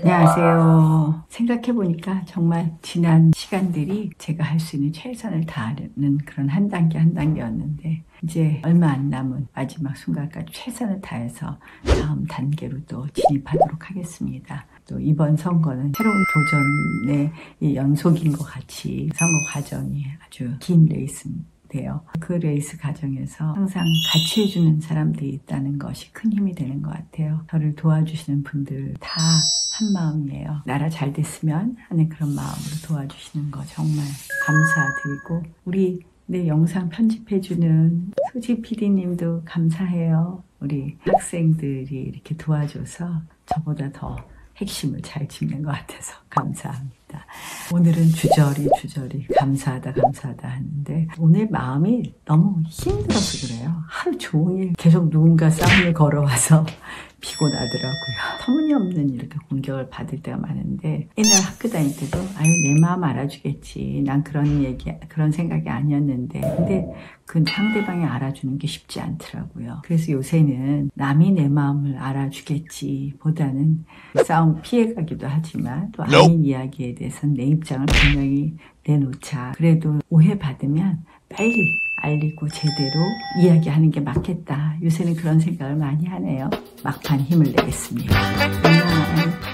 안녕하세요. 생각해보니까 정말 지난 시간들이 제가 할 수 있는 최선을 다하는 그런 한 단계 한 단계였는데 이제 얼마 안 남은 마지막 순간까지 최선을 다해서 다음 단계로 또 진입하도록 하겠습니다. 또 이번 선거는 새로운 도전의 연속인 것 같이 선거 과정이 아주 긴 레이스인데요. 그 레이스 과정에서 항상 같이 해주는 사람들이 있다는 것이 큰 힘이 되는 것 같아요. 저를 도와주시는 분들 다 한 마음이에요. 나라 잘 됐으면 하는 그런 마음으로 도와주시는 거 정말 감사드리고 우리 내 영상 편집해주는 수지 PD님도 감사해요. 우리 학생들이 이렇게 도와줘서 저보다 더 핵심을 잘 짚는 것 같아서 감사합니다. 오늘은 주저리 주저리 감사하다 감사하다 하는데 오늘 마음이 너무 힘들어서 그래요. 하루 종일 계속 누군가 싸움을 걸어와서 피곤하더라고요. 터무니없는 이렇게 공격을 받을 때가 많은데 옛날 학교 다닐 때도 아유 내 마음 알아주겠지. 난 그런 얘기 그런 생각이 아니었는데 근데 그 상대방이 알아주는 게 쉽지 않더라고요. 그래서 요새는 남이 내 마음을 알아주겠지 보다는 싸움 피해가기도 하지만 또 아닌 이야기에 대해서는 내 입장을 분명히 내놓자. 그래도 오해받으면 빨리 알리고 제대로 이야기하는 게 맞겠다. 요새는 그런 생각을 많이 하네요. 막판 힘을 내겠습니다. 안녕.